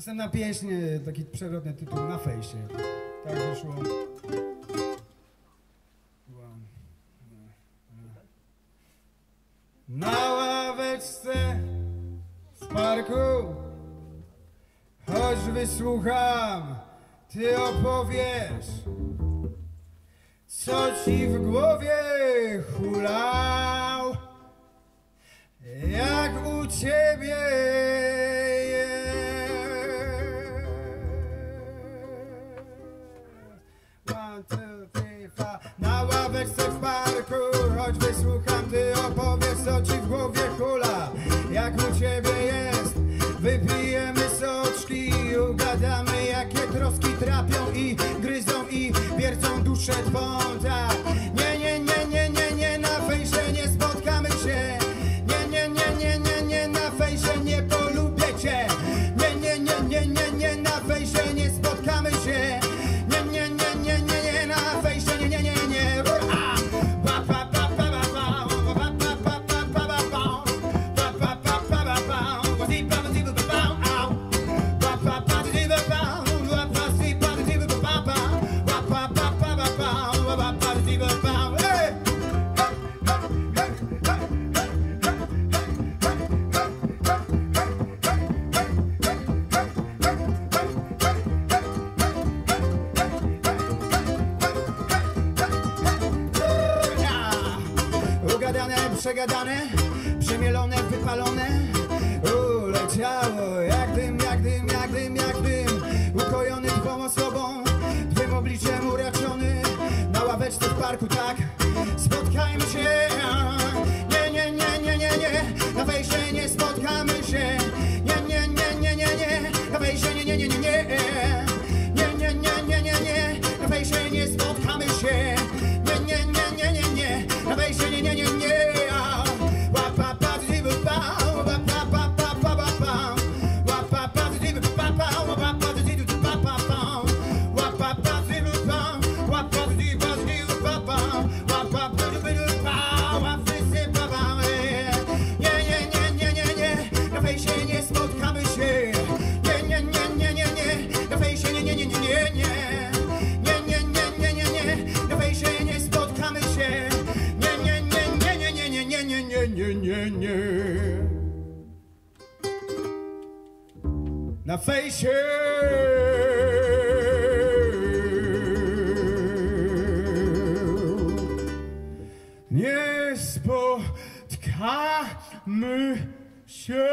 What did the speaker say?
Następna pieśń, e, taki przewrotny tytuł, Na fejsie. Tak wyszło. E, e. Na ławeczce z parku Choć wysłucham, ty opowiesz Co ci w głowie hulał Jak u ciebie Na ławeczce w parku, choć wysłucham, ty opowiesz, co ci w głowie hula. Jak u ciebie jest, wypijemy soczki, ugadamy, jakie troski trapią i gryzą i wiercą duszę twą, tak. przegadane Przemielone, wypalone. Uleciało jak dym, jak dym, jak dym, jak dym. Ukojony dwoma sobą Twym obliczem uraczony. Na ławeczce w parku tak. Spotkajmy się. Nie, nie, nie, nie, nie, nie. Na wejście nie spotkamy się. Nie, nie, nie, nie, nie, nie. Na wejście nie, nie, nie, nie, nie. na fejsie. nie spotkamy się.